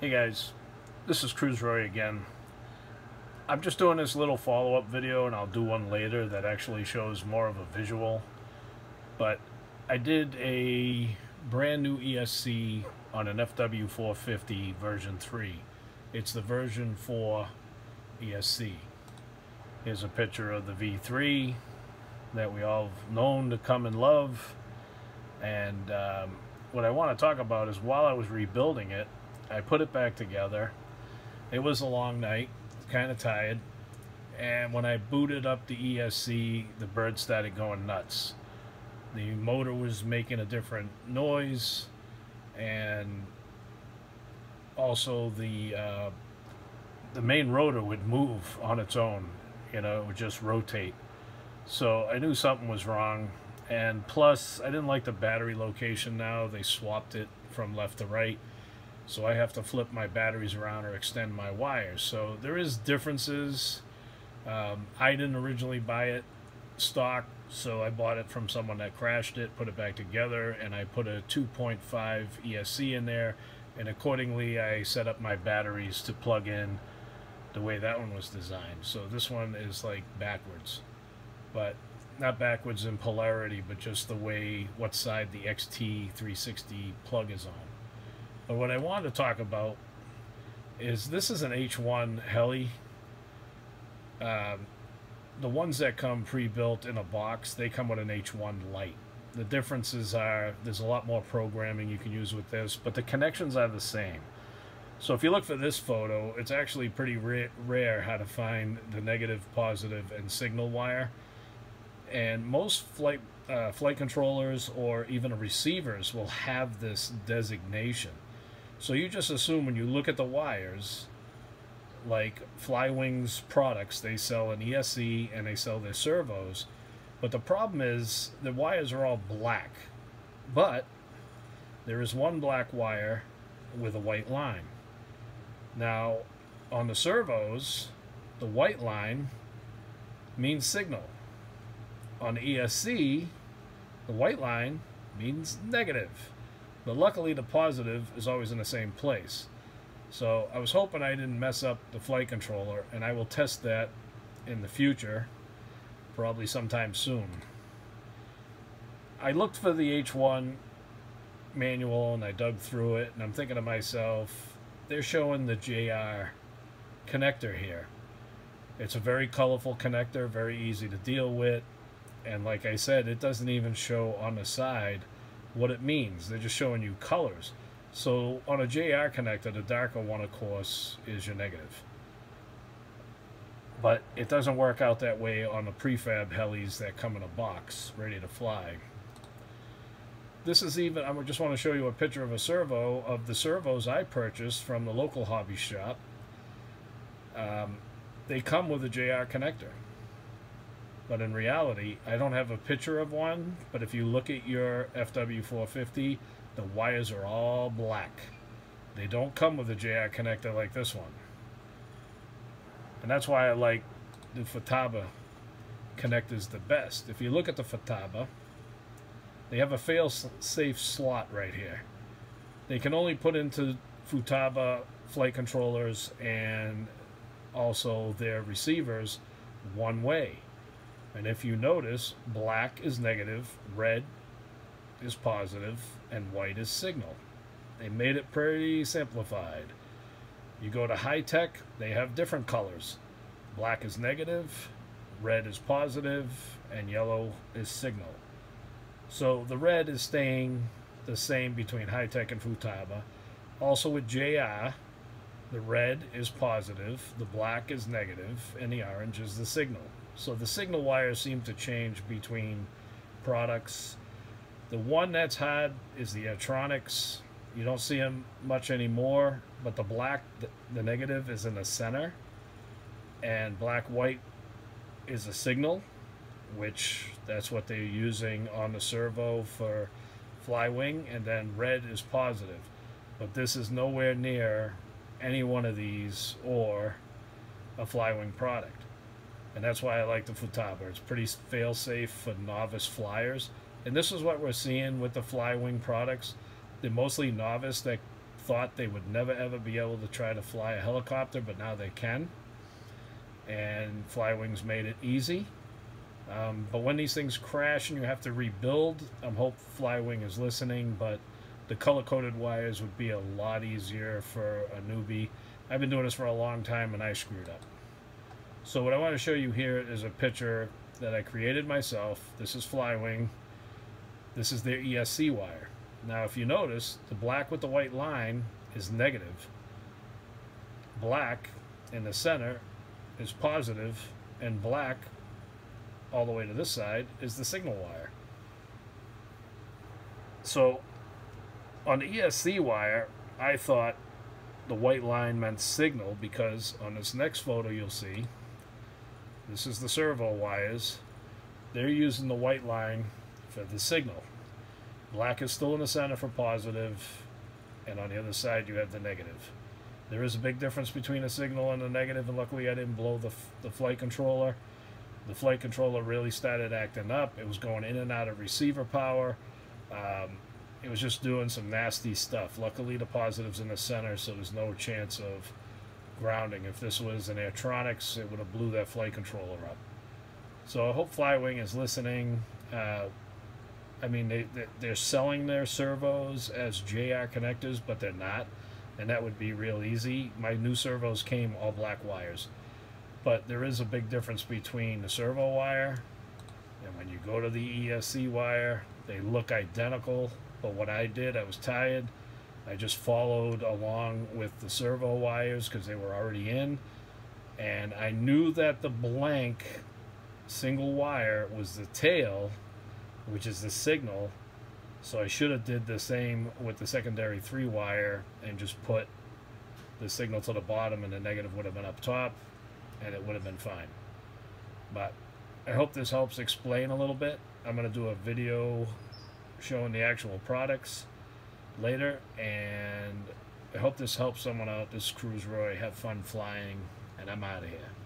Hey guys, this is Cruz Roy again. I'm just doing this little follow-up video and I'll do one later that actually shows more of a visual. But I did a brand new ESC on an FW450 version 3. It's the version 4 ESC. Here's a picture of the V3 that we all known to come and love. And um, what I want to talk about is while I was rebuilding it, I put it back together. It was a long night, kind of tired. And when I booted up the ESC, the bird started going nuts. The motor was making a different noise, and also the uh, the main rotor would move on its own. You know, it would just rotate. So I knew something was wrong. And plus, I didn't like the battery location now. They swapped it from left to right so I have to flip my batteries around or extend my wires. So there is differences. Um, I didn't originally buy it stock, so I bought it from someone that crashed it, put it back together, and I put a 2.5 ESC in there, and accordingly I set up my batteries to plug in the way that one was designed. So this one is like backwards, but not backwards in polarity, but just the way what side the XT360 plug is on. But what I wanted to talk about is this is an H1 heli. Um, the ones that come pre-built in a box, they come with an H1 light. The differences are there's a lot more programming you can use with this, but the connections are the same. So if you look for this photo, it's actually pretty ra rare how to find the negative, positive, and signal wire. And most flight uh, flight controllers or even receivers will have this designation. So you just assume when you look at the wires, like Flywings products, they sell an ESC and they sell their servos. But the problem is the wires are all black. But there is one black wire with a white line. Now, on the servos, the white line means signal. On ESC, the white line means negative. But luckily the positive is always in the same place. So I was hoping I didn't mess up the flight controller, and I will test that in the future, probably sometime soon. I looked for the H1 manual and I dug through it, and I'm thinking to myself, they're showing the JR connector here. It's a very colorful connector, very easy to deal with, and like I said, it doesn't even show on the side what it means. They're just showing you colors. So on a JR connector, the darker one, of course, is your negative. But it doesn't work out that way on the prefab helis that come in a box, ready to fly. This is even, I would just want to show you a picture of a servo of the servos I purchased from the local hobby shop. Um, they come with a JR connector. But in reality, I don't have a picture of one, but if you look at your FW450, the wires are all black. They don't come with a JR connector like this one. And that's why I like the Futaba connectors the best. If you look at the Futaba, they have a fail-safe slot right here. They can only put into Futaba flight controllers and also their receivers one way. And if you notice, black is negative, red is positive, and white is signal. They made it pretty simplified. You go to Hitec, they have different colors. Black is negative, red is positive, and yellow is signal. So the red is staying the same between Hitec and Futaba. Also with JR, the red is positive, the black is negative, and the orange is the signal. So the signal wires seem to change between products. The one that's had is the Airtronics. You don't see them much anymore, but the black, the, the negative is in the center, and black-white is a signal, which that's what they're using on the servo for Flywing, and then red is positive. But this is nowhere near any one of these or a Flywing product. And that's why I like the Futaba. It's pretty fail-safe for novice flyers. And this is what we're seeing with the Flywing products. They're mostly novice that thought they would never ever be able to try to fly a helicopter, but now they can. And Flywings made it easy. Um, but when these things crash and you have to rebuild, I'm hope Flywing is listening, but the color-coded wires would be a lot easier for a newbie. I've been doing this for a long time and I screwed up. So what I want to show you here is a picture that I created myself. This is Flywing. This is their ESC wire. Now if you notice, the black with the white line is negative. Black in the center is positive, and black all the way to this side is the signal wire. So on the ESC wire, I thought the white line meant signal because on this next photo you'll see, this is the servo wires, they're using the white line for the signal. Black is still in the center for positive, and on the other side you have the negative. There is a big difference between a signal and a negative, and luckily I didn't blow the, the flight controller. The flight controller really started acting up. It was going in and out of receiver power. Um, it was just doing some nasty stuff. Luckily the positive's in the center, so there's no chance of grounding. If this was an Airtronics, it would have blew that flight controller up. So I hope Flywing is listening. Uh, I mean, they, they're selling their servos as JR connectors, but they're not. And that would be real easy. My new servos came all black wires. But there is a big difference between the servo wire and when you go to the ESC wire, they look identical. But what I did, I was tired. I just followed along with the servo wires because they were already in. And I knew that the blank single wire was the tail which is the signal. So I should have did the same with the secondary three wire and just put the signal to the bottom and the negative would have been up top and it would have been fine. But I hope this helps explain a little bit. I'm going to do a video showing the actual products later and I hope this helps someone out. This is Cruz Roy. Have fun flying and I'm out of here.